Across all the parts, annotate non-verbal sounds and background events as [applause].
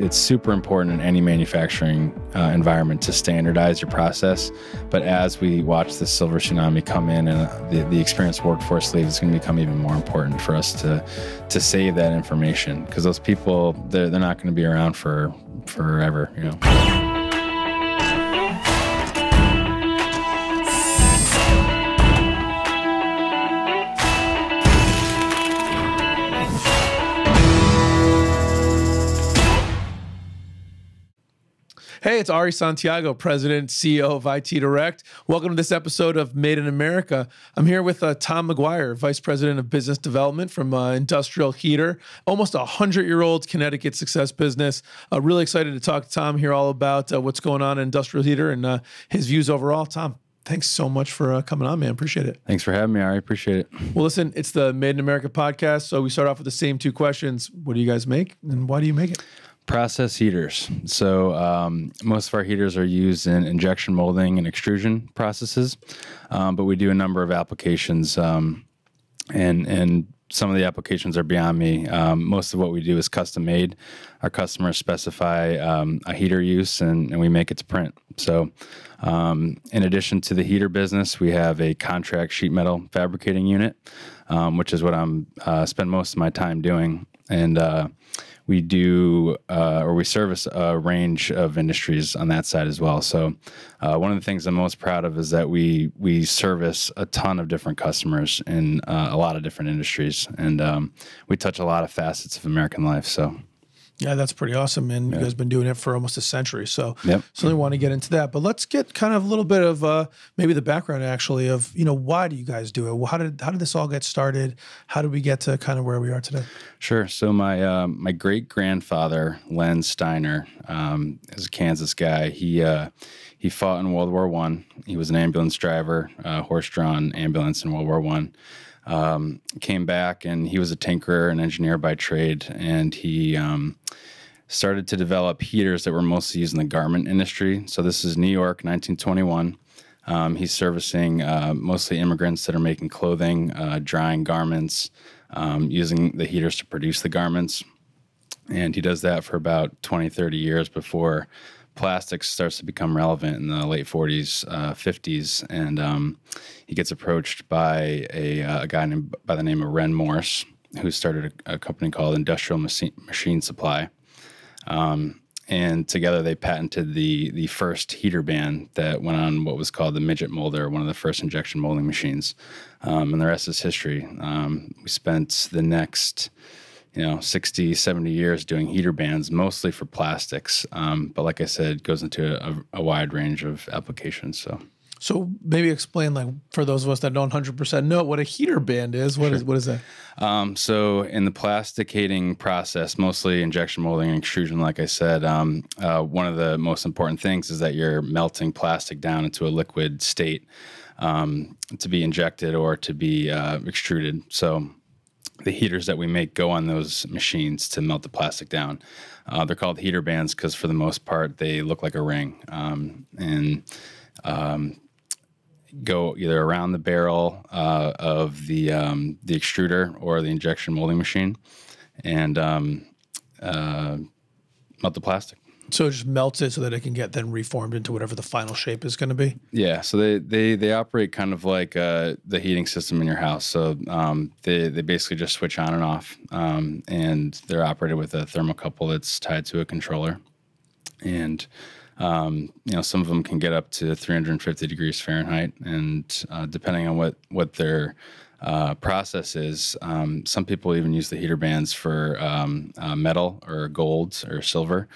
it's super important in any manufacturing uh, environment to standardize your process. But as we watch the silver tsunami come in and the, the experienced workforce leave, it's going to become even more important for us to to save that information because those people they're, they're not going to be around for forever. You know. Hey, it's Ari Santiago, President, CEO of IT Direct. Welcome to this episode of Made in America. I'm here with uh, Tom McGwire, Vice President of Business Development from uh, Industrial Heater, almost a 100 year old Connecticut success business. Uh, really excited to talk to Tom here all about uh, what's going on in Industrial Heater and uh, his views overall. Tom, thanks so much for uh, coming on, man. Appreciate it. Thanks for having me. I appreciate it. Well, listen, it's the Made in America podcast. So we start off with the same two questions What do you guys make and why do you make it? Process heaters. So um, most of our heaters are used in injection molding and extrusion processes, um, but we do a number of applications, um, and and some of the applications are beyond me. Um, most of what we do is custom made. Our customers specify um, a heater use, and, and we make it to print. So. Um, in addition to the heater business, we have a contract sheet metal fabricating unit, which is what I'm uh, spend most of my time doing. And uh, we do uh, or we service a range of industries on that side as well. So uh, one of the things I'm most proud of is that we we service a ton of different customers in uh, a lot of different industries, and um, we touch a lot of facets of American life. So. Yeah, that's pretty awesome, and yeah. you guys have been doing it for almost a century. So, yep. certainly want to get into that. But let's get kind of a little bit of uh, maybe the background actually of you know why do you guys do it? How did how did this all get started? How did we get to kind of where we are today? Sure. So my uh, my great grandfather Len Steiner um, is a Kansas guy. He uh, he fought in World War One. He was an ambulance driver, uh, horse drawn ambulance in World War One um, came back and he was a tinkerer and engineer by trade, and he um, started to develop heaters that were mostly used in the garment industry. So this is New York, 1921. Um, he's servicing uh, mostly immigrants that are making clothing, uh, drying garments, um, using the heaters to produce the garments. And he does that for about 20, 30 years before plastics starts to become relevant in the late 40s, uh, 50s, and um, he gets approached by a, uh, a, guy named by the name of Ren Morse, who started a, a company called Industrial Machine, Machine Supply. Um, and together they patented the the first heater band that went on what was called the midget molder, one of the first injection molding machines. Um, and the rest is history. Um, we spent the next you know 60 70 years doing heater bands mostly for plastics um, but like i said goes into a, a, wide range of applications so. So maybe explain like for those of us that don't 100% know what a heater band is What sure. is what is that? Um, so in the plasticating process mostly injection molding and extrusion like i said um, uh, one of the most important things is that you're melting plastic down into a liquid state um, to be injected or to be uh, extruded. So the heaters that we make go on those machines to melt the plastic down. Uh, they're called heater bands because, for the most part, they look like a ring um, and um, go either around the barrel uh, of the um, the extruder or the injection molding machine and um, uh, melt the plastic. So it just melts it so that it can get then reformed into whatever the final shape is going to be. Yeah. So they they they operate kind of like uh, the heating system in your house. So um, they they basically just switch on and off, um, and they're operated with a thermocouple that's tied to a controller, and um, you know some of them can get up to 350 degrees Fahrenheit, and uh, depending on what what their uh, process is. Um, some people even use the heater bands for um, uh, metal or gold or silver.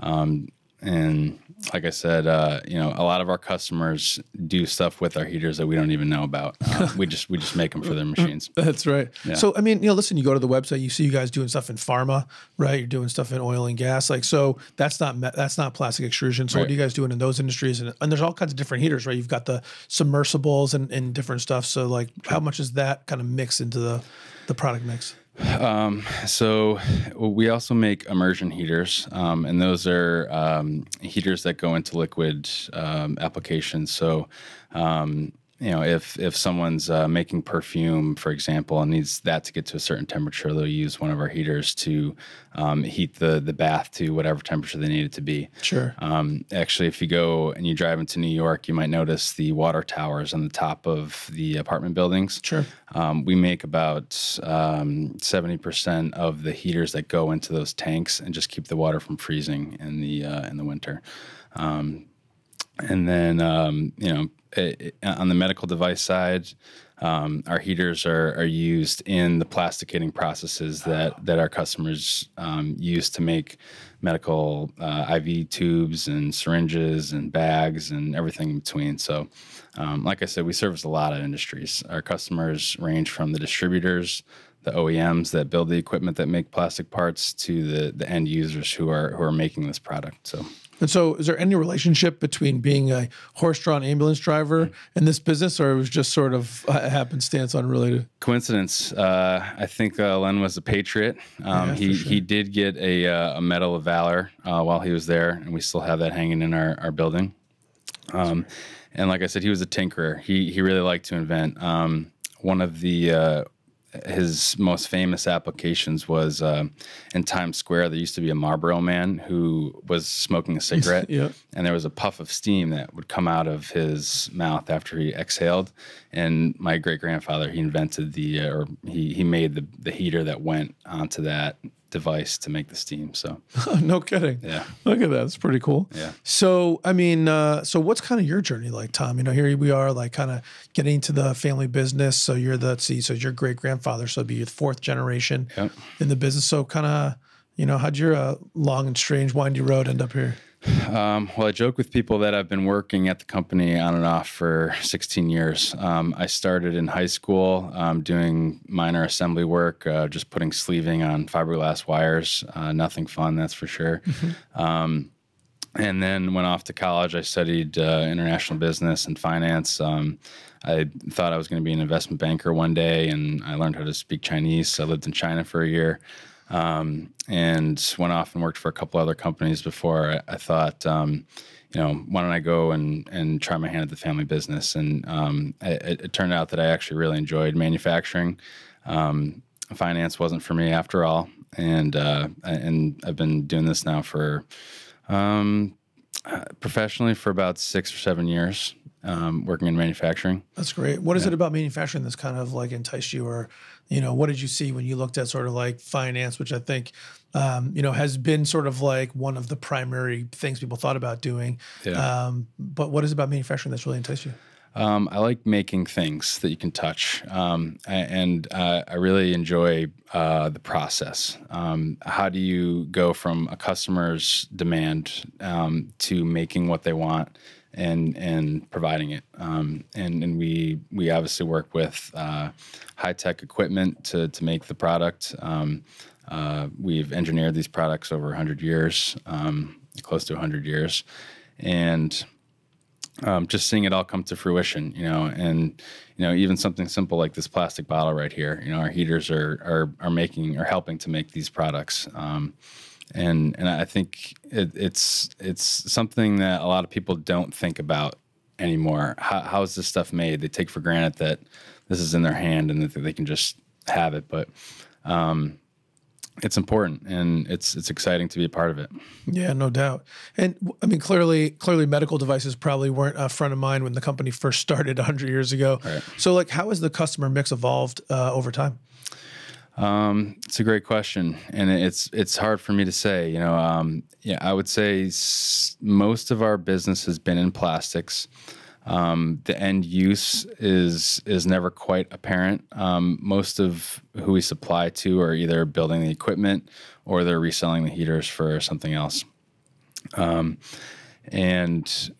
Um, and like I said, uh, you know, a lot of our customers do stuff with our heaters that we don't even know about. Uh, we just we just make them for their [laughs] machines. That's right. Yeah. So I mean, you know, listen, you go to the website, you see you guys doing stuff in pharma, right? You're doing stuff in oil and gas, like so. That's not that's not plastic extrusion. So right. what are you guys doing in those industries? And, and, there's all kinds of different heaters, right? You've got the submersibles and, and different stuff. So like, how much is that kind of mix into the the product mix? Um, so we also make immersion heaters, um, and those are um, heaters that go into liquid um, applications. So um, you know, if if someone's uh, making perfume, for example, and needs that to get to a certain temperature, they'll use one of our heaters to um, heat the the bath to whatever temperature they need it to be. Sure. Um, actually, if you go and you drive into New York, you might notice the water towers on the top of the apartment buildings. Sure. Um, we make about um, seventy percent of the heaters that go into those tanks and just keep the water from freezing in the uh, in the winter. Um, and then um, you know it, it, on the medical device side, um, our heaters are, are used in the plasticating processes that that our customers um, use to make medical uh, IV tubes and syringes and bags and everything in between. So, um, like I said, we service a lot of industries. Our customers range from the distributors, the OEMs that build the equipment that make plastic parts, to the the end users who are who are making this product. So. And so, is there any relationship between being a horse-drawn ambulance driver and this business, or it was just sort of a happenstance, unrelated? Coincidence. Uh, I think uh, Len was a patriot. Um, Yeah, he sure. he did get a uh, a Medal of Valor uh, while he was there, and we still have that hanging in our our building. Um, and like I said, he was a tinkerer. He he really liked to invent. Um, one of the uh, his most famous applications was uh, in Times Square. There used to be a Marlboro man who was smoking a [laughs] cigarette, Yeah. and there was a puff of steam that would come out of his mouth after he exhaled. And my great grandfather, he invented the, uh, or he he made the the heater that went onto that device to make the steam. So [laughs] no kidding. yeah, Look at that. It's pretty cool. Yeah. So, I mean, uh, so what's kind of your journey like, Tom? You know, here we are, like kind of getting into the family business. So you're the, let's see, so your great grandfather, so it'd be your fourth generation Yep. in the business. So kind of, you know, how'd your uh, long and strange windy road end up here? Um, well, I joke with people that I've been working at the company on and off for 16 years. Um, I started in high school um, doing minor assembly work, uh, just putting sleeving on fiberglass wires. Uh, nothing fun, that's for sure. Um, and then went off to college. I studied uh, international business and finance. Um, I thought I was going to be an investment banker one day, and I learned how to speak Chinese. I lived in China for a year um, and went off and worked for a couple other companies before I, I thought, um, you know, why don't I go and, and try my hand at the family business? And um, it, it turned out that I actually really enjoyed manufacturing. Um, finance wasn't for me after all, and uh, and I've been doing this now for um, uh, professionally for about six or seven years, um, working in manufacturing. That's great. What is it about manufacturing that's kind of like enticed you, or you know, what did you see when you looked at sort of like finance, which I think, um, you know, has been sort of like one of the primary things people thought about doing. Yeah. Um, but what is it about manufacturing that's really enticed you? Um, I like making things that you can touch, um, and uh, I really enjoy uh, the process. Um, how do you go from a customer's demand um, to making what they want and and providing it? Um, and and we we obviously work with uh, high tech equipment to to make the product. Um, uh, we've engineered these products over 100 years, um, close to 100 years, and um, just seeing it all come to fruition, you know, and you know, even something simple like this plastic bottle right here, you know, our heaters are are are making are helping to make these products, um, and and I think it, it's it's something that a lot of people don't think about anymore. How, how is this stuff made? They take for granted that this is in their hand and that they can just have it, but um, it's important and it's it's exciting to be a part of it. Yeah, no doubt. And I mean, clearly, clearly, medical devices probably weren't a front of mind when the company first started 100 years ago. Right. So, like, how has the customer mix evolved uh, over time? Um, it's a great question, and it's it's hard for me to say. You know, um, yeah, I would say most of our business has been in plastics. Um, the end use is is never quite apparent. Um, most of who we supply to are either building the equipment or they're reselling the heaters for something else. Um, and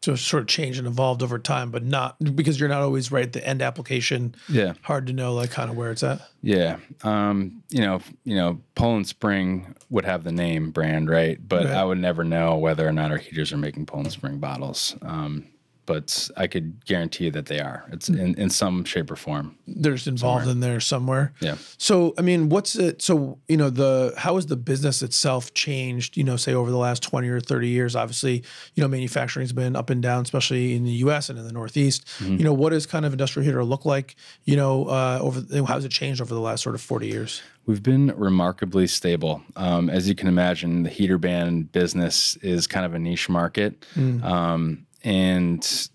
So, it's sort of changed and evolved over time, but not because you're not always right at the end application. yeah, Hard to know, like, kind of where it's at. Yeah, um, you know, you know, Poland Spring would have the name brand, right? But Right. I would never know whether or not our heaters are making Poland Spring bottles. Um, but I could guarantee you that they are. It's in, in some shape or form. They're involved somewhere. in there somewhere. Yeah. So I mean, what's it? So you know, the how has the business itself changed? You know, say over the last twenty or thirty years. Obviously, you know, manufacturing has been up and down, especially in the U.S. and in the Northeast. Mm-hmm. You know, what does kind of industrial heater look like? You know, uh, over how has it changed over the last sort of forty years? We've been remarkably stable. Um, as you can imagine, the heater band business is kind of a niche market. Mm. Um, and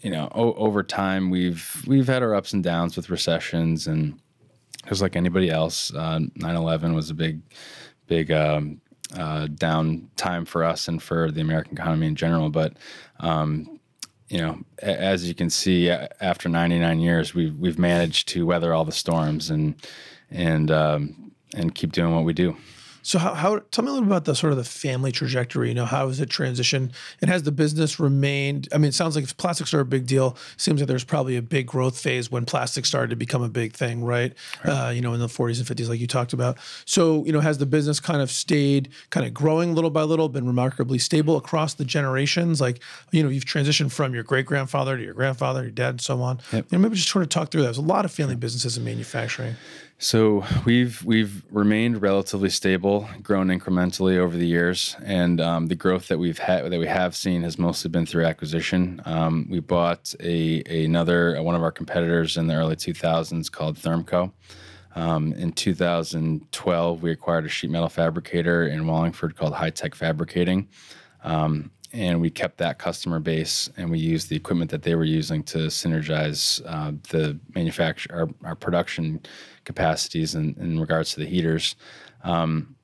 you know, o- over time we've we've had our ups and downs with recessions, and just like anybody else, uh, 9/11 was a big, big um, uh, down time for us and for the American economy in general. But um, you know, as you can see, after 99 years, we've we've managed to weather all the storms and and um, and keep doing what we do. So how, how tell me a little bit about the sort of the family trajectory. You know, how has it transitioned? And has the business remained? I mean, it sounds like if plastics are a big deal, seems like there's probably a big growth phase when plastics started to become a big thing, right? right. Uh, you know, in the 40s and 50s, like you talked about. So you know, has the business kind of stayed kind of growing little by little, been remarkably stable across the generations? Like you know, you've transitioned from your great grandfather to your grandfather, your dad, and so on. Yep. You know, maybe just sort of talk through that. There's a lot of family businesses in manufacturing. So we've we've remained relatively stable, grown incrementally over the years, and um, the growth that we've had that we have seen has mostly been through acquisition. Um, we bought a, another uh, one of our competitors in the early 2000s called Thermco. Um, in 2012, we acquired a sheet metal fabricator in Wallingford called High Tech Fabricating. Um, and we kept that customer base and we used the equipment that they were using to synergize uh, the manufacture our, our production capacities in, in, regards to the heaters. Um,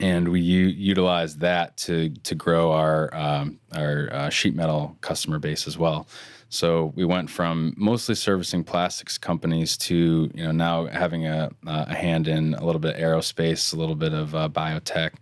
and we utilized that to to grow our um, our uh, sheet metal customer base as well. So we went from mostly servicing plastics companies to you know now having a, a hand in a little bit of aerospace, a little bit of uh, biotech,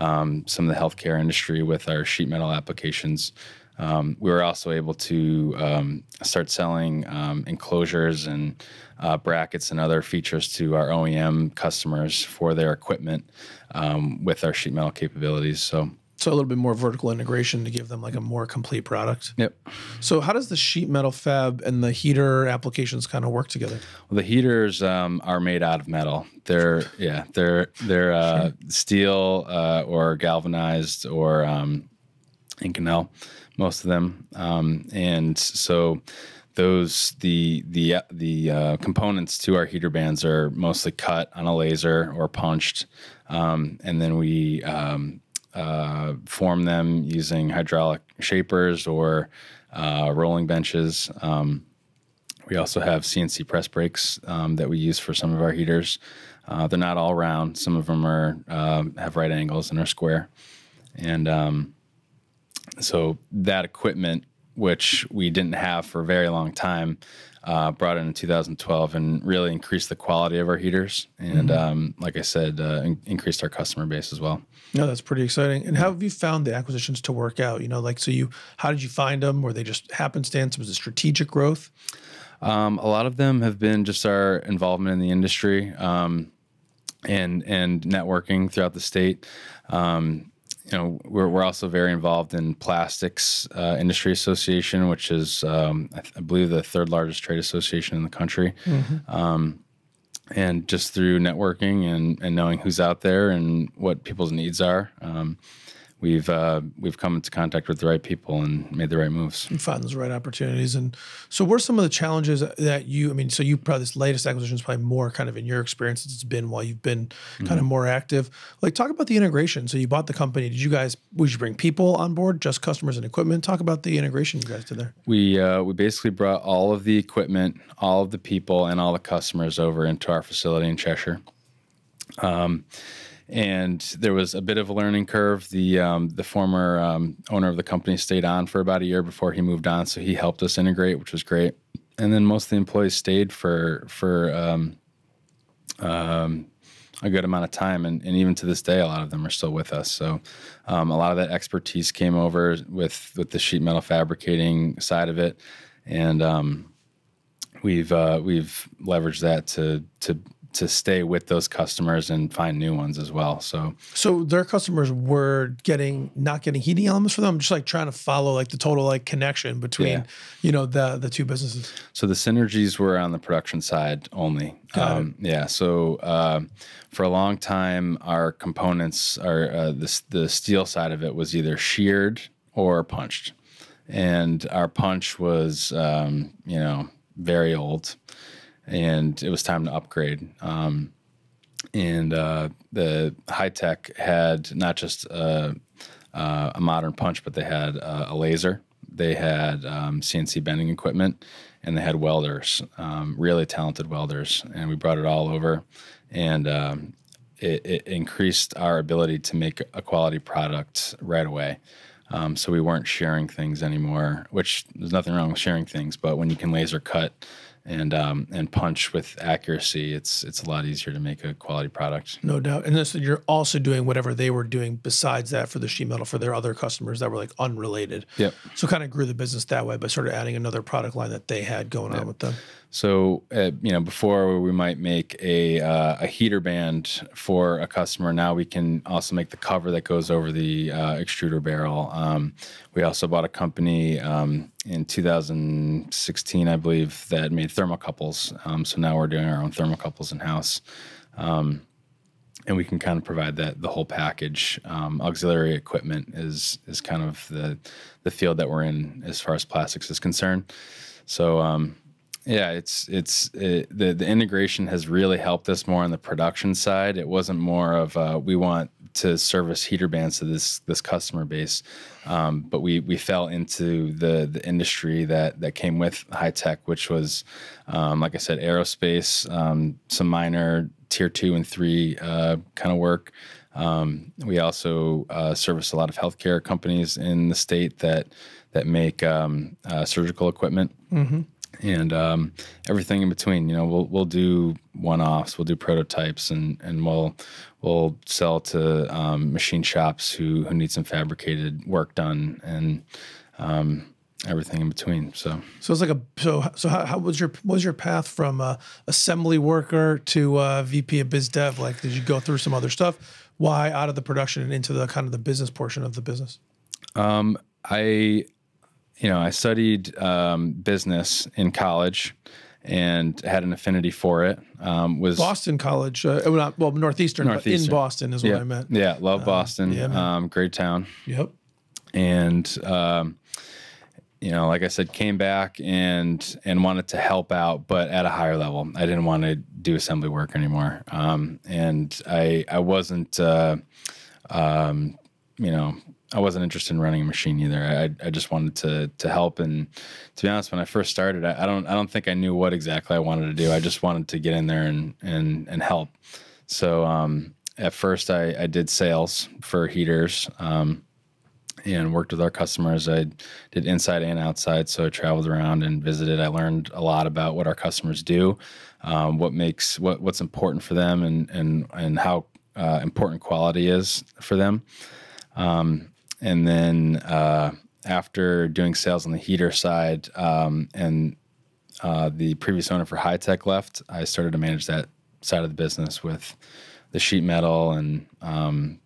um, some of the healthcare industry with our sheet metal applications. Um, we were also able to um, start selling um, enclosures and uh, brackets and other features to our OEM customers for their equipment um, with our sheet metal capabilities. So so a little bit more vertical integration to give them like a more complete product. Yep. So how does the sheet metal fab and the heater applications kind of work together? Well, the heaters um, are made out of metal. They're yeah, they're they're uh, sure. steel uh, or galvanized or um, Inconel, most of them, um, and so those the the the uh, components to our heater bands are mostly cut on a laser or punched, um, and then we um, uh, form them using hydraulic shapers or uh, rolling benches. Um, we also have CNC press brakes um, that we use for some of our heaters. Uh, they're not all round. Some of them are um, have right angles and are square. And um, so that equipment, which we didn't have for a very long time, uh, brought in in 2012 and really increased the quality of our heaters. And mm-hmm. um, like I said, uh, in- increased our customer base as well. No, that's pretty exciting. And how have you found the acquisitions to work out? You know, like, so you, how did you find them? Were they just happenstance? Was it strategic growth? Um, a lot of them have been just our involvement in the industry um, and and networking throughout the state. Um, you know, we're, we're also very involved in Plastics uh, Industry Association, which is, um, I, I, believe, the third largest trade association in the country. Mm-hmm. Um, and just through networking and, and knowing who's out there and what people's needs are, um, we've uh, we've come into contact with the right people and made the right moves. And found those right opportunities. And so, what are some of the challenges that you? I mean, so you probably this latest acquisition is probably more kind of in your experience. It's been while you've been kind mm-hmm. of more active. Like, talk about the integration. So you bought the company. Did you guys? Would you bring people on board, just customers and equipment? Talk about the integration you guys did there. We uh, we basically brought all of the equipment, all of the people, and all the customers over into our facility in Cheshire. Um, and there was a bit of a learning curve. The um, the former um, owner of the company stayed on for about a year before he moved on, so he helped us integrate, which was great. And then most of the employees stayed for for um, um a good amount of time, and, and, even to this day, a lot of them are still with us. So um, a lot of that expertise came over with with the sheet metal fabricating side of it, and um, we've uh, we've leveraged that to to to stay with those customers and find new ones as well. So So their customers were getting not getting heating elements for them, just like trying to follow like the total like connection between Yeah. you know the the two businesses. So the synergies were on the production side only. Um, yeah. So uh, for a long time, our components, are uh, the the steel side of it was either sheared or punched, and our punch was um, you know very old, and it was time to upgrade. Um, and uh, the high tech had not just uh, uh, a modern punch, but they had uh, a laser. They had um, CNC bending equipment, and they had welders, um, really talented welders. And we brought it all over, and um, it, it increased our ability to make a quality product right away. Um, so we weren't sharing things anymore, which there's nothing wrong with sharing things, but when you can laser cut and um, and punch with accuracy, it's it's a lot easier to make a quality product. No doubt. And this you're also doing whatever they were doing besides that for the sheet metal for their other customers that were like unrelated. Yep. So kind of grew the business that way by sort of adding another product line that they had going on with them. So, uh, you know, before we might make a uh, a heater band for a customer, now we can also make the cover that goes over the uh, extruder barrel. Um, we also bought a company um, in 2016, I believe, that made thermocouples. Um, so now we're doing our own thermocouples in house. Um, and we can kind of provide that the whole package. Um, auxiliary equipment is is kind of the the field that we're in as far as plastics is concerned. So um, yeah, it's it's it, the the integration has really helped us more on the production side. It wasn't more of uh, we want to service heater bands to this this customer base, um, but we we fell into the the industry that that came with high tech, which was um, like I said, aerospace, um, some minor tier two and three uh, kind of work. Um, we also uh, service a lot of healthcare companies in the state that that make um, uh, surgical equipment and um, everything in between. You know, we'll we'll do one offs, we'll do prototypes, and and we'll we'll sell to um, machine shops who who need some fabricated work done, and um, everything in between. So So it's like a so so how, how was your what was your path from uh, assembly worker to uh, VP of biz dev? Like, did you go through some other stuff? Why out of the production and into the kind of the business portion of the business? Um, I, you know, I studied um, business in college and had an affinity for it. Um, was Boston College, uh, well, not well Northeastern, but in Boston is what yeah, I meant. yeah, love Boston. yeah, um, great town. Yep. and um, you know, like I said, came back and and wanted to help out, but at a higher level. I didn't want to do assembly work anymore, um, and I I wasn't, uh, um, you know. I wasn't interested in running a machine either. I, I just wanted to to help. And to be honest, when I first started, I, I don't I don't think I knew what exactly I wanted to do. I just wanted to get in there and and and help. So um, at first, I, I did sales for heaters. Um, and worked with our customers. I did inside and outside, so I traveled around and visited. I learned a lot about what our customers do, um, what makes what what's important for them, and and and how uh, important quality is for them. Um, and then uh, after doing sales on the heater side, um, and uh, the previous owner for High Tech left, I started to manage that side of the business with the sheet metal and um,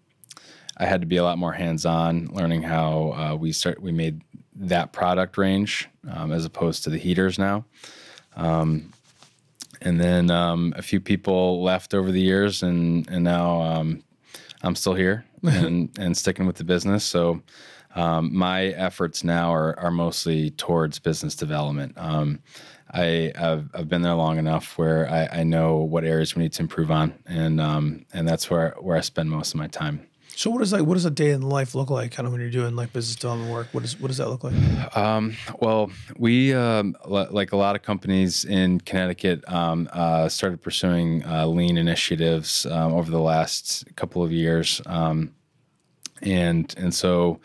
I had to be a lot more hands-on, learning how uh, we start we made that product range um, as opposed to the heaters now. Um, and then um, a few people left over the years, and and now um, I'm still here [laughs] and and sticking with the business. So um, my efforts now are are mostly towards business development. Um, I, I've, I've been there long enough where I, I know what areas we need to improve on, and um, and that's where where I spend most of my time. So what does like what does a day in life look like? Kind of when you're doing like business development work. What does what does that look like? Well, we um, li- like a lot of companies in Connecticut um, uh, started pursuing uh, lean initiatives um, over the last couple of years, um, and and so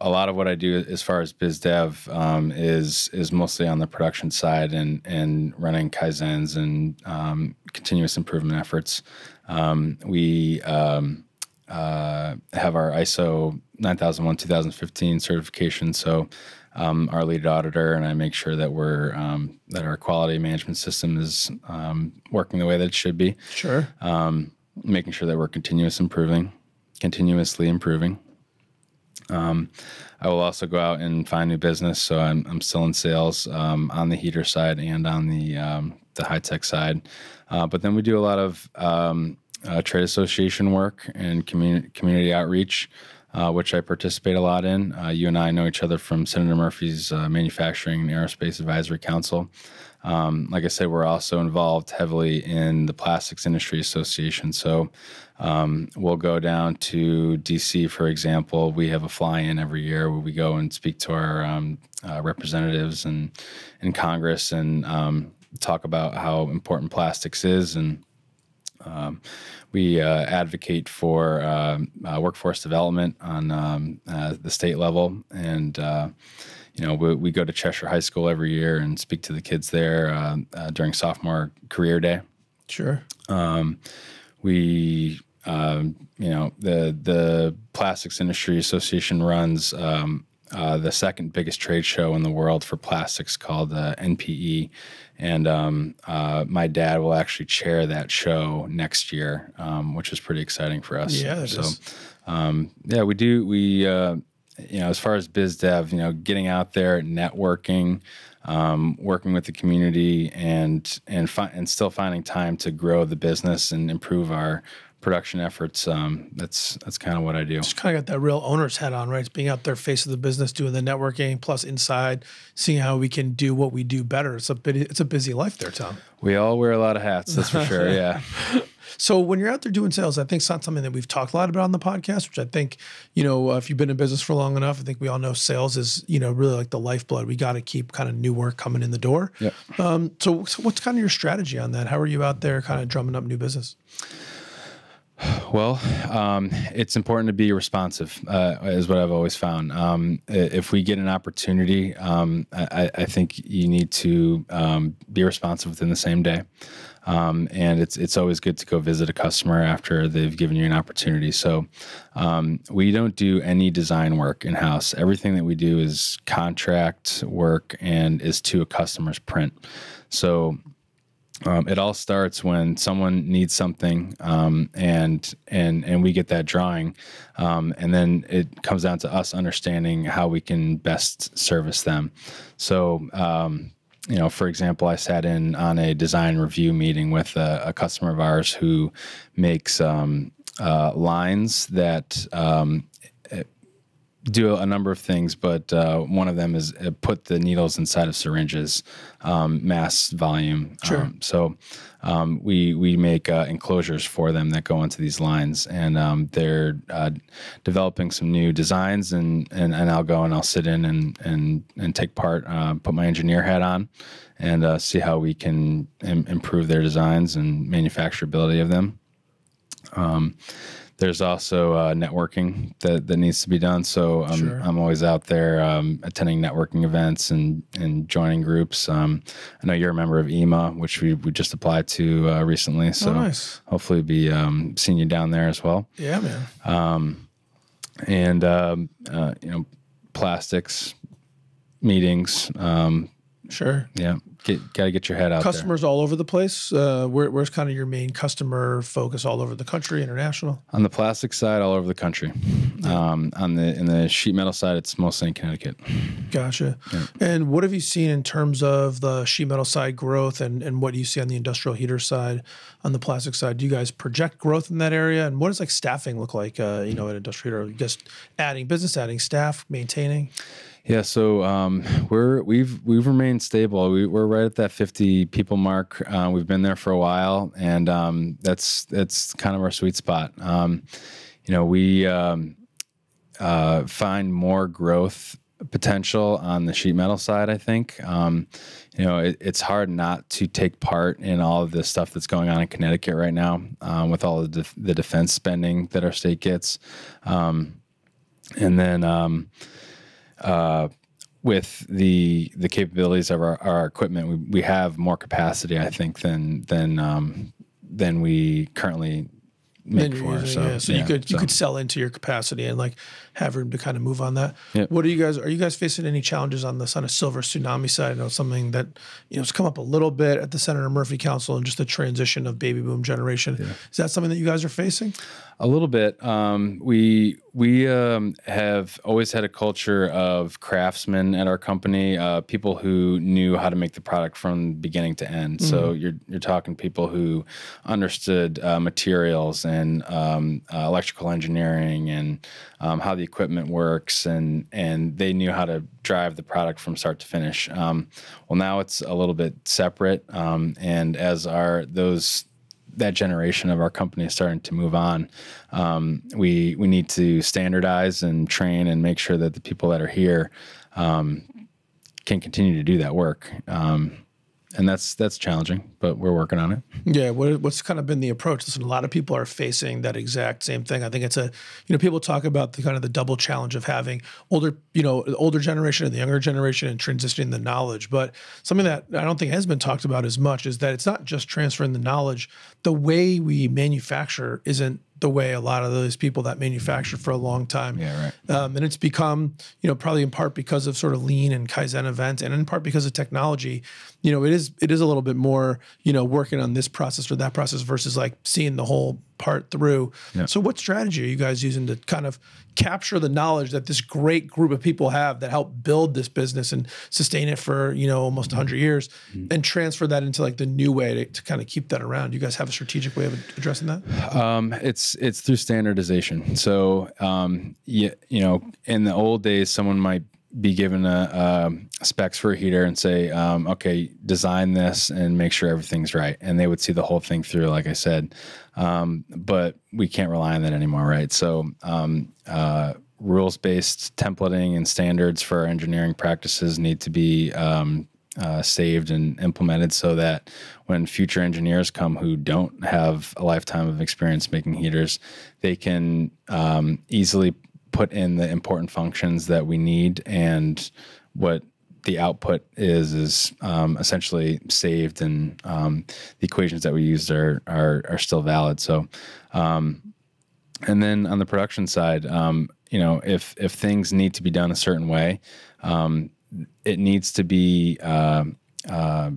a lot of what I do as far as biz dev um, is is mostly on the production side and and running kaizens and um, continuous improvement efforts. Um, we um, uh, have our ISO 9001 2015 certification. So um, our lead auditor and I make sure that we're um, that our quality management system is um, working the way that it should be. Sure. Um, making sure that we're continuous improving, continuously improving. Um, I will also go out and find new business. So I'm, I'm still in sales um, on the heater side and on the the high tech side. Uh, but then we do a lot of uh, trade association work and community community outreach uh, which I participate a lot in. Uh, you and I know each other from Senator Murphy's uh, Manufacturing and Aerospace Advisory Council. Um, like I said, we're also involved heavily in the Plastics Industry Association. So um, we'll go down to DC, for example. We have a fly in every year where we go and speak to our um, uh, representatives and in Congress and um, talk about how important plastics is and um, we uh, advocate for uh, uh, workforce development on um, uh, the state level, and uh, you know we, we, go to Cheshire High School every year and speak to the kids there uh, during sophomore career day. Sure. Um, we um, you know the the Plastics Industry Association runs um, uh, the second biggest trade show in the world for plastics called uh, NPE. And um, uh, my dad will actually chair that show next year, um, which is pretty exciting for us. Yeah, so, um, yeah, we do. We, uh, you know, as far as biz dev, you know, getting out there, networking, um, working with the community, and and and still finding time to grow the business and improve our production efforts. Um, that's that's kind of what I do. Just kind of got that real owner's hat on, right? It's being out there, face of the business, doing the networking, plus inside, seeing how we can do what we do better. It's a bit, it's a busy life there, Tom. We all wear a lot of hats, that's for sure. Yeah. [laughs] So when you're out there doing sales, I think it's not something that we've talked a lot about on the podcast, which I think, you know, uh, if you've been in business for long enough, I think we all know sales is, you know, really like the lifeblood. We got to keep kind of new work coming in the door. Yeah. Um, so, so what's kind of your strategy on that? How are you out there kind of drumming up new business? [sighs] Well, um, it's important to be responsive, uh, is what I've always found. Um, if we get an opportunity, um, I, I, think you need to um, be responsive within the same day. Um, and it's it's always good to go visit a customer after they've given you an opportunity. So um, we don't do any design work in house. Everything that we do is contract work and is to a customer's print. So um, it all starts when someone needs something, um, and and and we get that drawing, um, and then it comes down to us understanding how we can best service them. So, um, you know, for example, I sat in on a design review meeting with a, a customer of ours who makes um, uh, lines that um, do a number of things, but uh, one of them is uh, put the needles inside of syringes, um, mass volume. Sure. Um, so um, we we make uh, enclosures for them that go into these lines, and um, they're uh, developing some new designs, and, and and I'll go and I'll sit in and and and take part, uh, put my engineer hat on, and uh, see how we can Im- improve their designs and manufacturability of them. Um, there's also uh, networking that, that needs to be done. So um, sure. I'm always out there um, attending networking events and, and joining groups. Um, I know you're a member of EMA, which we, we just applied to uh, recently. So oh, nice. hopefully be um, seeing you down there as well. Yeah, man. Um, and, um, uh, you know, plastics meetings. sure. Yeah get got to get your head out. Customers there. all over the place. Uh, where, where's kind of your main customer focus? All over the country, international. On the plastic side, all over the country. Yeah. Um, on the in the sheet metal side, it's mostly in Connecticut. Gotcha. Yeah. And what have you seen in terms of the sheet metal side growth, and and what do you see on the industrial heater side? On the plastic side, do you guys project growth in that area? And what does like staffing look like? Uh, you know, at industrial heater, just adding business, adding staff, maintaining. Yeah, so um, we're we've we've remained stable. We, are right at that 50 people mark. Uh, we've been there for a while, and um, that's that's kind of our sweet spot. Um, you know, we um, uh, find more growth potential on the sheet metal side. I think um, you know it, it's hard not to take part in all of the stuff that's going on in Connecticut right now um, with all of the, the, defense spending that our state gets, and then uh, with the the capabilities of our, our equipment, we, we have more capacity, I think, than than um, than we currently make for. using- So, yeah, so you yeah, could you could sell into your capacity and like have room to kind of move on that. Yep. What are you guys are you guys facing any challenges on the kind of silver tsunami side? I know something that you know has come up a little bit at the Senator Murphy Council and just the transition of baby boom generation. Is that something that you guys are facing? A little bit. Um, we we um, have always had a culture of craftsmen at our company, uh, people who knew how to make the product from beginning to end. So you're you're talking people who understood uh, materials and um, uh, electrical engineering and um, how the equipment works, and and they knew how to drive the product from start to finish. Um, well, now it's a little bit separate, um, and as our those that generation of our company is starting to move on. Um, we we need to standardize and train and make sure that the people that are here um, can continue to do that work. Um, and that's that's challenging, but we're working on it. Yeah, what, what's kind of been the approach? Listen, a lot of people are facing that exact same thing. I think it's a, you know, people talk about the kind of the double challenge of having older, you know, the older generation and the younger generation and transitioning the knowledge. But something that I don't think has been talked about as much is that it's not just transferring the knowledge. The way we manufacture isn't the way a lot of those people that manufacture for a long time. Yeah, right. Um, and it's become, you know, probably in part because of sort of lean and kaizen events, and in part because of technology. You know, it is it is a little bit more, you know, working on this process or that process versus like seeing the whole part through. So, what strategy are you guys using to kind of capture the knowledge that this great group of people have that help build this business and sustain it for you know almost 100 years, and transfer that into like the new way to, to kind of keep that around? You guys have a strategic way of addressing that? Um, it's it's through standardization. So um, you, you know, in the old days, someone might be given a, a specs for a heater and say, um, okay, design this and make sure everything's right, and they would see the whole thing through, like I said. Um, but we can't rely on that anymore, right? So um, uh, rules based templating and standards for engineering practices need to be um, uh, saved and implemented so that when future engineers come who don't have a lifetime of experience making heaters, they can um, easily put in the important functions that we need and what the output is is um, essentially saved and um, the equations that we used are are, are still valid. So um, and then on the production side, um, you know, if if things need to be done a certain way, um, it needs to be uh, uh,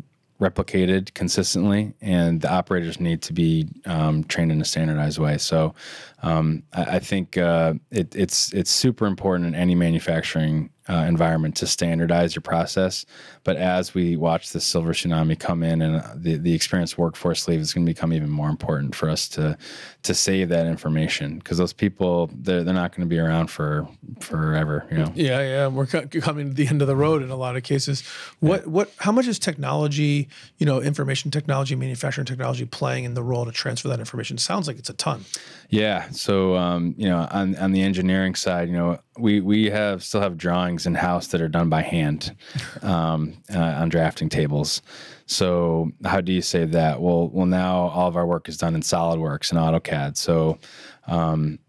replicated consistently, and the operators need to be um, trained in a standardized way. So, um, I, I think uh, it, it's it's super important in any manufacturing uh, environment to standardize your process. But as we watch the silver tsunami come in, and the the experienced workforce leave, it's going to become even more important for us to to save that information because those people they're they're not going to be around for forever. You know. Yeah, yeah, we're co- coming to the end of the road in a lot of cases. What, what, how much is technology, you know, information technology, manufacturing technology, playing in the role to transfer that information? Sounds like it's a ton. Yeah. So um, you know, on on the engineering side, you know, we we have still have drawings in house that are done by hand um, uh, on drafting tables. So how do you say that? Well, well now all of our work is done in SolidWorks and AutoCAD. So um,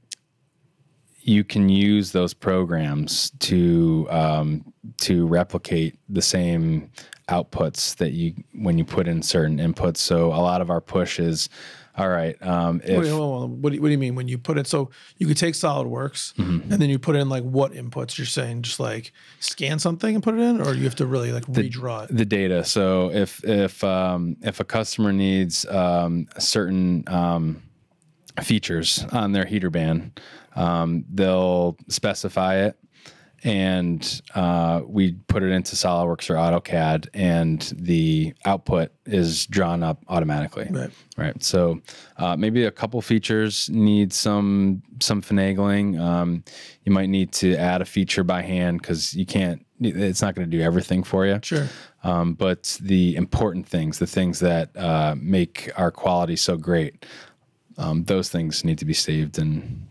you can use those programs to um, to replicate the same outputs that you when you put in certain inputs. So a lot of our push is, all right, um, if Wait, hold on. What, do you, what do you mean when you put it? So you could take SolidWorks Mm-hmm. and then you put in like what inputs? You're saying just like scan something and put it in, or you have to really like redraw it. the data. So if if um, if a customer needs um, certain um, features on their heater band, um, they'll specify it, and uh, we put it into SolidWorks or AutoCAD, and the output is drawn up automatically. Right. Right. So uh, maybe a couple features need some some finagling. Um, you might need to add a feature by hand because you can't. It's not going to do everything for you. Sure. Um, but the important things, the things that uh, make our quality so great, um, those things need to be saved and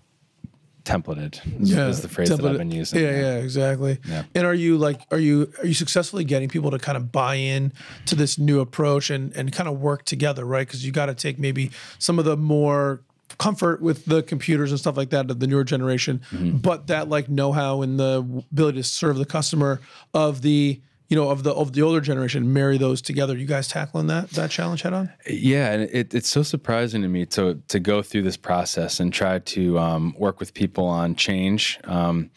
templated. Is, is the phrase that I've been using. Yeah, yeah, exactly. Yeah. And are you like, are you are you successfully getting people to kind of buy in to this new approach and and kind of work together, right? Because you got to take maybe some of the more comfort with the computers and stuff like that of the newer generation, Mm-hmm. but that like know-how and the ability to serve the customer of the you know, of the of the older generation, marry those together. You guys tackling that that challenge head on? Yeah, and it, it's so surprising to me to to go through this process and try to um, work with people on change. Um,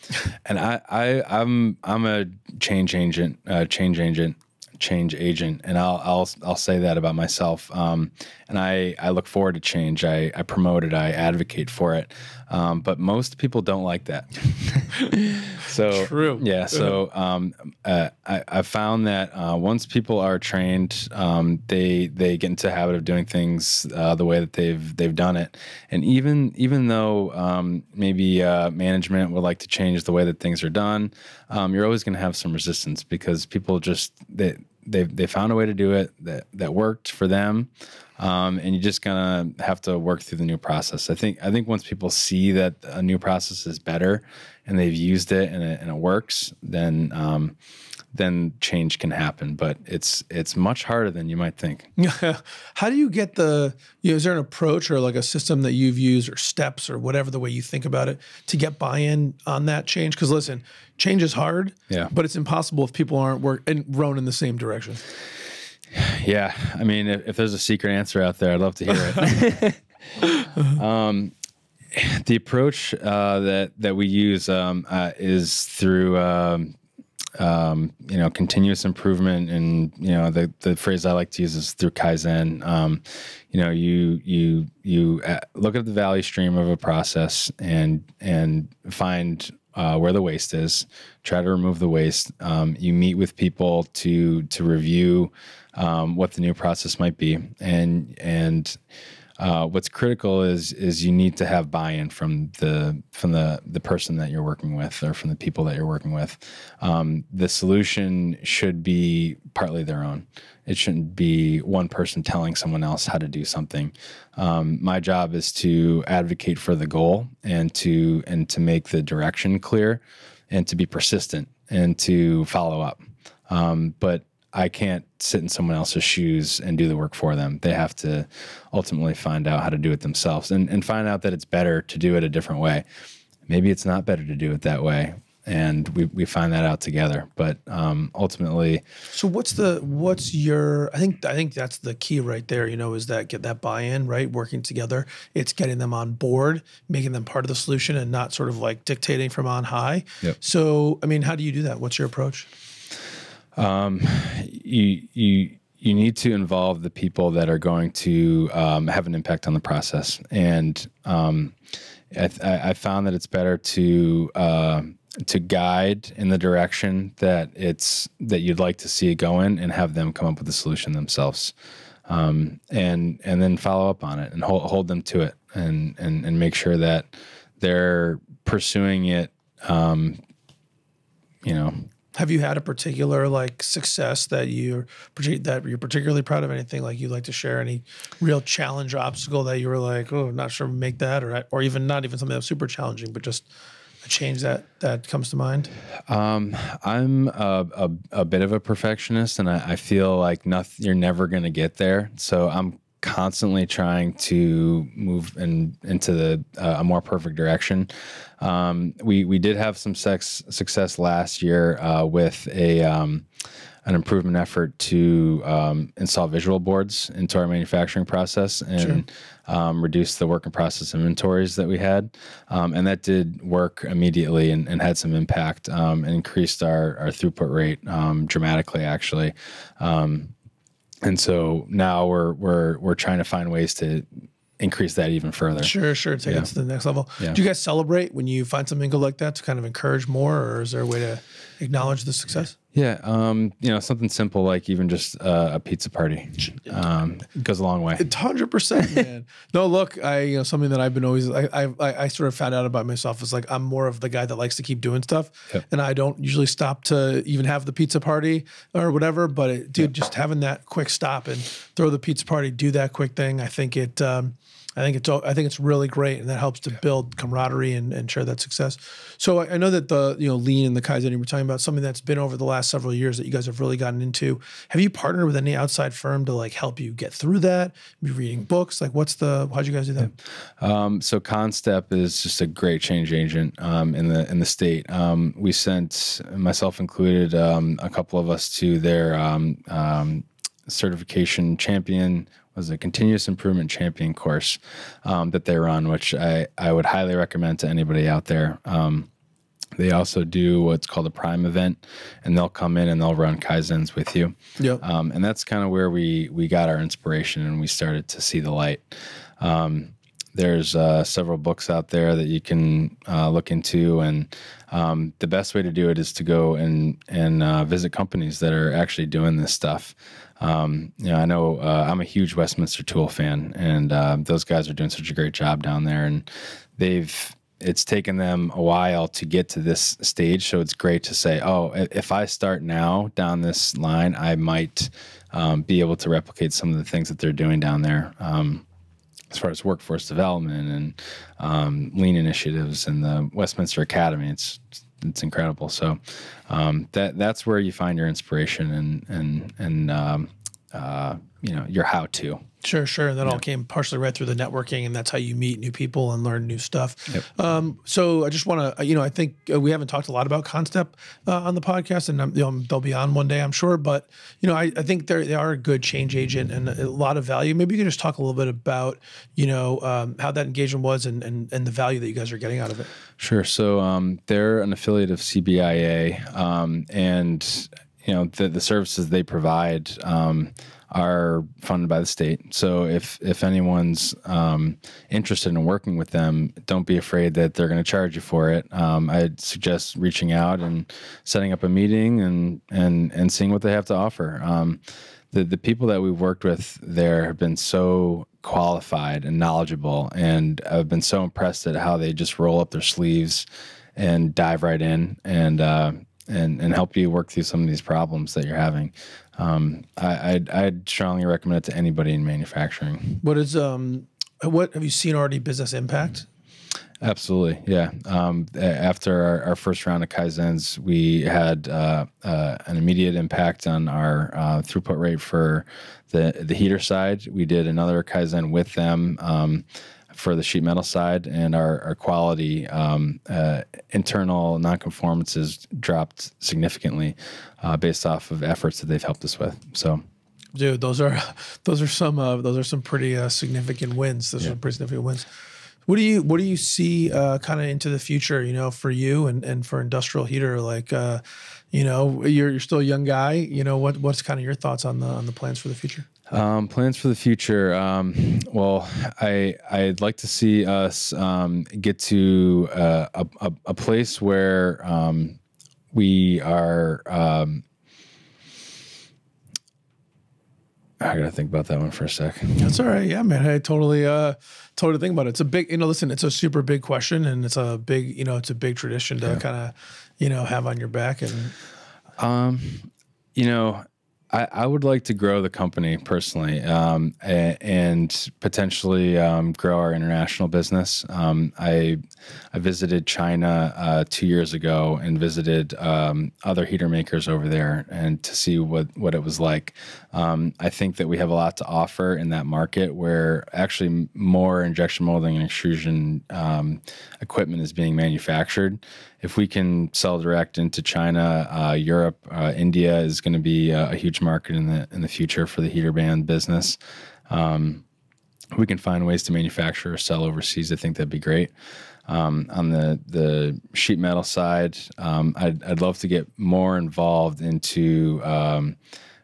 and I, I I'm I'm a change agent, uh, change agent, change agent, and I'll I'll I'll say that about myself. Um, and I I look forward to change. I I promote it. I advocate for it. Um, but most people don't like that. [laughs] so True. Yeah. So [laughs] um, uh, I I found that uh, once people are trained, um, they they get into the habit of doing things uh, the way that they've they've done it. And even even though um, maybe uh, management would like to change the way that things are done, um, you're always going to have some resistance because people just they they they found a way to do it that that worked for them. Um, and you just gonna have to work through the new process. I think I think once people see that a new process is better and they've used it and it, and it works, then um, then change can happen. But it's it's much harder than you might think. [laughs] How do you get the, you know, is there an approach or like a system that you've used or steps or whatever the way you think about it to get buy in on that change? Because listen, change is hard, Yeah. but it's impossible if people aren't work and rowing in the same direction. Yeah, I mean, if, if there's a secret answer out there, I'd love to hear it. [laughs] um, the approach uh, that that we use um, uh, is through um, um, you know continuous improvement, and you know the the phrase I like to use is through kaizen. Um, you know, you you you uh, look at the value stream of a process and and find uh, where the waste is. Try to remove the waste. Um, you meet with people to to review um, what the new process might be, and and uh, what's critical is is you need to have buy-in from the from the the person that you're working with or from the people that you're working with. Um, the solution should be partly their own. It shouldn't be one person telling someone else how to do something. Um, my job is to advocate for the goal and to and to make the direction clear, and to be persistent and to follow up. Um, but I can't sit in someone else's shoes and do the work for them. They have to ultimately find out how to do it themselves and, and find out that it's better to do it a different way. Maybe it's not better to do it that way. And we, we find that out together. But um, ultimately, So what's the what's your I think I think that's the key right there, you know, is that get that buy-in, right? Working together. It's getting them on board, making them part of the solution and not sort of like dictating from on high. Yep. So, I mean, how do you do that? What's your approach? You you you need to involve the people that are going to um, have an impact on the process. And um, I, I found that it's better to uh, to guide in the direction that it's that you'd like to see it go in, and have them come up with a solution themselves. Um, and and then follow up on it and hold, hold them to it and, and and make sure that they're pursuing it um, you know Have you had a particular like success that you're that you're particularly proud of? Anything like you'd like to share? Any real challenge or obstacle that you were like, oh, not sure make that, or or even not even something that's super challenging, but just a change that that comes to mind? Um, I'm a, a, a bit of a perfectionist, and I, I feel like nothing. You're never going to get there. So I'm constantly trying to move in, into the uh, a more perfect direction. Um, we we did have some sex, success last year uh, with a. Um, an improvement effort to um, install visual boards into our manufacturing process and um, reduce the work in process inventories that we had. Um, and that did work immediately and, and had some impact um, and increased our, our throughput rate um, dramatically, actually. Um, and so now we're, we're, we're trying to find ways to increase that even further. Sure, sure. Take Yeah. it to the next level. Yeah. Do you guys celebrate when you find something good like that to kind of encourage more, or is there a way to acknowledge the success? Yeah, um, you know, something simple like even just uh, a pizza party um, goes a long way. Hundred percent, man. [laughs] No, look, I you know something that I've been always I, I I sort of found out about myself is like I'm more of the guy that likes to keep doing stuff, Yep. and I don't usually stop to even have the pizza party or whatever. But it, dude, just having that quick stop and throw the pizza party, do that quick thing, I think it. Um, I think it's I think it's really great, and that helps to build camaraderie and, and share that success. So I, I know that the you know lean and the kaizen you were talking about something that's been over the last several years that you guys have really gotten into. Have you partnered with any outside firm to like help you get through that? Be reading books. Like, what's the how'd you guys do that? Um, so CONNSTEP is just a great change agent um, in the in the state. Um, we sent myself included um, a couple of us to their um, um, certification champion was a continuous improvement champion course um, that they run, which I, I would highly recommend to anybody out there. Um, they also do what's called a prime event, and they'll come in and they'll run kaizens with you. Yep. Um, and that's kind of where we we got our inspiration and we started to see the light. Um, there's uh, several books out there that you can uh, look into, and um, the best way to do it is to go and and uh, visit companies that are actually doing this stuff. Um, you know, I know uh, I'm a huge Westminster Tool fan, and uh, those guys are doing such a great job down there, and they've it's taken them a while to get to this stage. So it's great to say, oh, if I start now down this line, I might um, be able to replicate some of the things that they're doing down there. Um, as far as workforce development and um, lean initiatives and the Westminster Academy, it's it's incredible. So um, that that's where you find your inspiration and and and um, uh, you know your how to. Sure, sure. And that yeah. all came partially right through the networking, and that's how you meet new people and learn new stuff. Yep. Um, so I just want to, you know, I think uh, we haven't talked a lot about CONNSTEP uh, on the podcast, and um, you know, they'll be on one day, I'm sure. But you know, I, I think they are a good change agent and a lot of value. Maybe you could just talk a little bit about, you know, um, how that engagement was and, and and the value that you guys are getting out of it. Sure. So um, they're an affiliate of CBIA, um, and you know the the services they provide um, are funded by the state. So if if anyone's um, interested in working with them, don't be afraid that they're going to charge you for it. Um, I'd suggest reaching out and setting up a meeting and and and seeing what they have to offer. Um, the the people that we've worked with there have been so qualified and knowledgeable, and I've been so impressed at how they just roll up their sleeves and dive right in and uh, and and help you work through some of these problems that you're having. Um, I, I'd, I'd strongly recommend it to anybody in manufacturing. What is um, what have you seen already? Business impact. Absolutely, yeah. Um, after our, our, first round of kaizens, we had uh, uh, an immediate impact on our uh, throughput rate for the the heater side. We did another kaizen with them. Um, for the sheet metal side, and our, our quality um, uh, internal nonconformances dropped significantly uh, based off of efforts that they've helped us with. So, dude, those are [laughs] those are some uh, those are some pretty uh, significant wins. Those yeah. are pretty significant wins. What do you what do you see uh, kind of into the future? You know, for you and and for industrial heater, like uh, you know, you're you're still a young guy. You know, what what's kind of your thoughts on the on the plans for the future? Um, plans for the future. Um, well, I I'd like to see us um, get to uh, a, a, a place where um, we are. Um, I gotta think about that one for a second. That's all right. Yeah, man. I totally, uh, totally think about it. It's a big, you know, listen, it's a super big question and it's a big, you know, it's a big tradition to yeah. kind of, you know, have on your back. And, um, you know, I, I, would like to grow the company personally um, and, potentially um, grow our international business. Um, I, I visited China uh, two years ago and visited um, other heater makers over there and to see what, what it was like. Um, I think that we have a lot to offer in that market where actually more injection molding and extrusion um, equipment is being manufactured if we can sell direct into China, uh, Europe, uh, India is going to be a, a, huge market in the in the future for the heater band business. Um, we can find ways to manufacture or sell overseas. I think that'd be great. Um, on the the sheet metal side, um, I'd, I'd love to get more involved into um,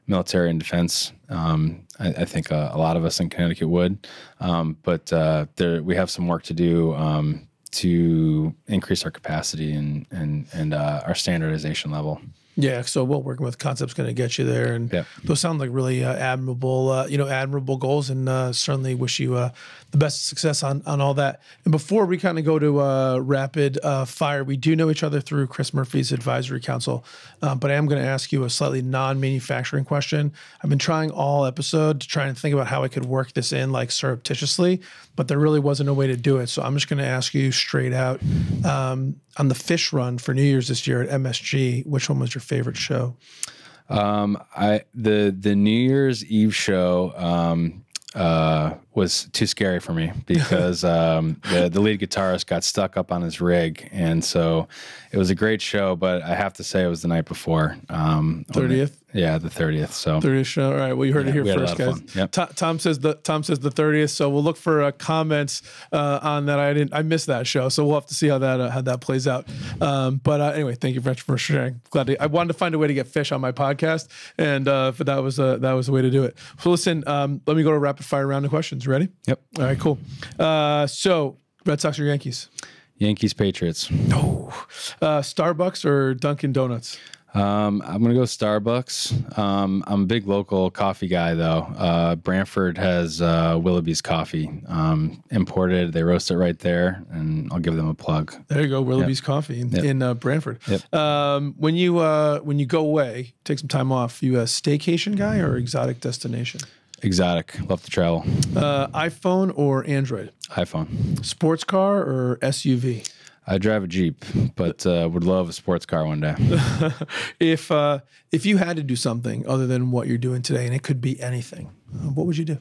military and defense. Um, I, I, think a, a, lot of us in Connecticut would, um, but uh, there we have some work to do um, to increase our capacity and and and uh, our standardization level. Yeah, so well, working with CONNSTEP's going to get you there, and Yep. those sound like really uh, admirable, uh, you know, admirable goals, and uh, certainly wish you uh, the best success on on all that. And before we kind of go to uh, rapid uh, fire, we do know each other through Chris Murphy's advisory council, um, but I am going to ask you a slightly non-manufacturing question. I've been trying all episode to try and think about how I could work this in like surreptitiously, but there really wasn't a way to do it. So I'm just going to ask you straight out um, on the Phish run for New Year's this year at MSG. Which one was your favorite show? Um, I the the New Year's Eve show um, uh, was too scary for me because um, the the lead guitarist got stuck up on his rig, and so it was a great show. But I have to say, it was the night before um, on the- 30th? Yeah, the thirtieth. So 30th show. All right. Well, you heard it here we had a first, guys. Yep. To- Tom says the Tom says the 30th. So we'll look for uh, comments uh, on that. I didn't. I missed that show, so we'll have to see how that uh, how that plays out. Um, but uh, anyway, thank you very much for sharing. Glad to, I wanted to find a way to get Phish on my podcast, and uh, but that was uh, that was the way to do it. So listen, um, let me go to rapid fire round of questions. Ready? Yep. All right. Cool. Uh, so Red Sox or Yankees? Yankees Patriots. No. Uh, Starbucks or Dunkin' Donuts? Um, I'm gonna go Starbucks. Um, I'm a big local coffee guy though. Uh, Branford has uh, Willoughby's coffee um, imported. They roast it right there, and I'll give them a plug. There you go, Willoughby's Coffee in, Yep. in uh, Branford. Yep. Um, when you uh, when you go away, take some time off. You a staycation guy or exotic destination? Exotic. Love to travel. Uh, iPhone or Android? iPhone. Sports car or SUV? I drive a Jeep, but uh, would love a sports car one day. [laughs] If uh, if you had to do something other than what you're doing today, and it could be anything, uh, what would you do?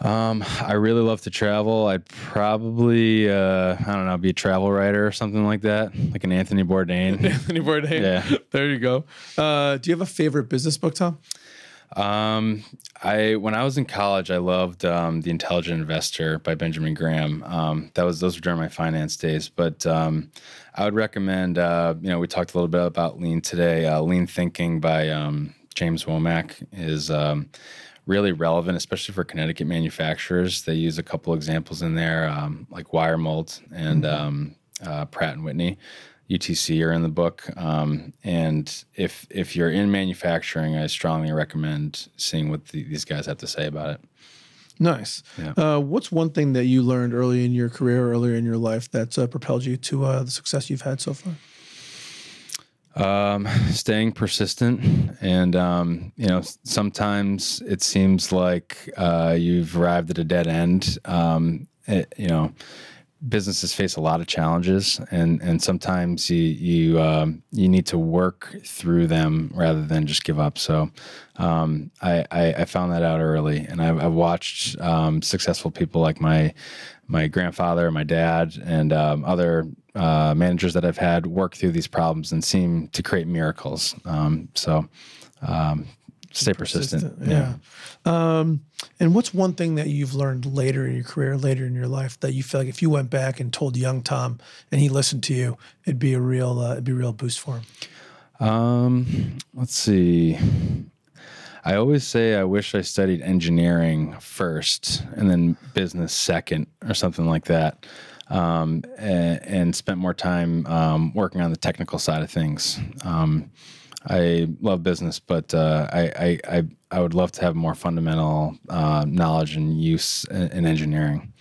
Um, I really love to travel. I'd probably, uh, I don't know, be a travel writer or something like that, like an Anthony Bourdain. [laughs] Anthony Bourdain. Yeah. There you go. Uh, do you have a favorite business book, Tom? Um, I when I was in college, I loved um, the Intelligent Investor by Benjamin Graham. Um, that was those were during my finance days. But um, I would recommend. Uh, you know, we talked a little bit about lean today. Uh, lean Thinking by um, James Womack is um, really relevant, especially for Connecticut manufacturers. They use a couple examples in there, um, like Wiremold and um, uh, Pratt and Whitney. UTC are in the book, um, and if if you're in manufacturing, I strongly recommend seeing what the, these guys have to say about it. Nice. Yeah. Uh, what's one thing that you learned early in your career, earlier in your life, that's uh, propelled you to uh, the success you've had so far? Um, staying persistent, and um, you know, sometimes it seems like uh, you've arrived at a dead end. Um, it, you know, businesses face a lot of challenges, and and sometimes you you um, you need to work through them rather than just give up. So. Um, I, I, I found that out early, and I've, I've watched um, successful people like my my grandfather, my dad, and um, other uh, managers that I've had work through these problems and seem to create miracles. Um, so, um, stay persistent. Yeah. Um, and what's one thing that you've learned later in your career, later in your life, that you feel like if you went back and told young Tom and he listened to you, it'd be a real, uh, it'd be a real boost for him. Um, let's see. I always say I wish I studied engineering first and then business second or something like that. Um, and, and spent more time um, working on the technical side of things. Um, I love business, but uh, I, I, I I would love to have more fundamental uh, knowledge and use in, in engineering.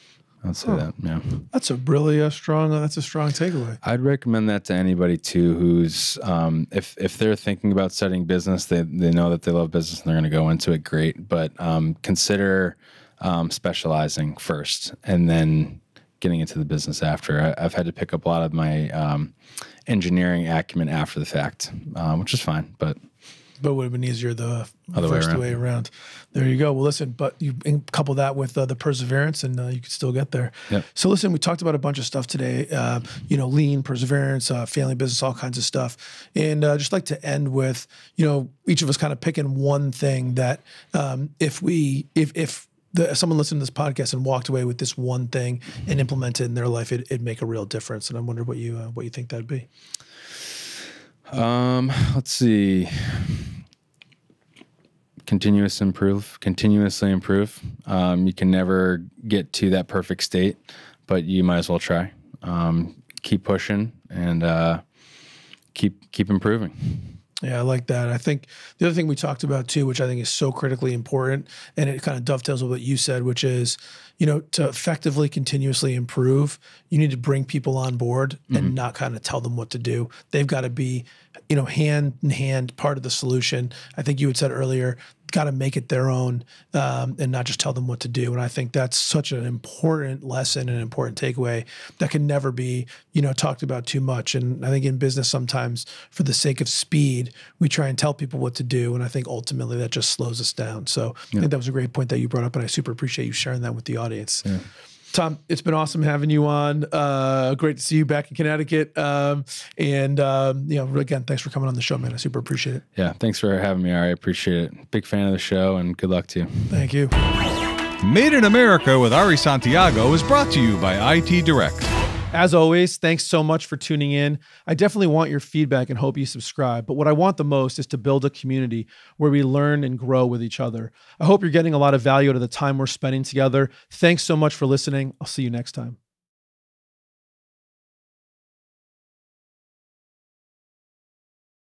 I'd say that. Yeah. That's a really uh, strong, uh, that's a strong takeaway. I'd recommend that to anybody too who's um, if if they're thinking about studying business, they they know that they love business and they're going to go into it. Great, but um, consider um, specializing first and then getting into the business after. I, I've had to pick up a lot of my um, engineering acumen after the fact, um, which is fine. But But it would have been easier the Other way first around. way around. There you go. Well, listen, but you couple that with uh, the perseverance, and uh, you could still get there. Yep. So, listen, we talked about a bunch of stuff today. Uh, you know, lean, perseverance, uh, family business, all kinds of stuff. And uh, just like to end with, you know, each of us kind of picking one thing that, um, if we, if if the, someone listened to this podcast and walked away with this one thing and implemented it in their life, it, it'd make a real difference. And I wonder what you uh, what you think that'd be. Um, let's see. Continuous improve, continuously improve. Um, you can never get to that perfect state, but you might as well try. Um, keep pushing and uh, keep keep improving. Yeah, I like that. I think the other thing we talked about too, which I think is so critically important, and it kind of dovetails with what you said, which is, you know, to effectively continuously improve, you need to bring people on board and mm-hmm. not kind of tell them what to do. They've got to be, you know, hand in hand part of the solution. I think you had said earlier, got to make it their own um, and not just tell them what to do. And I think that's such an important lesson and an important takeaway that can never be, you know, talked about too much. And I think in business, sometimes for the sake of speed, we try and tell people what to do. And I think ultimately that just slows us down. So yeah. I think that was a great point that you brought up. And I super appreciate you sharing that with the audience. Yeah. Tom, it's been awesome having you on. Uh, great to see you back in Connecticut. Um, and um, you know, again, thanks for coming on the show, man. I super appreciate it. Yeah, thanks for having me. Ari. I appreciate it. Big fan of the show, and good luck to you. Thank you. Made in America with Ari Santiago is brought to you by IT Direct. As always, thanks so much for tuning in. I definitely want your feedback and hope you subscribe. But what I want the most is to build a community where we learn and grow with each other. I hope you're getting a lot of value out of the time we're spending together. Thanks so much for listening. I'll see you next time.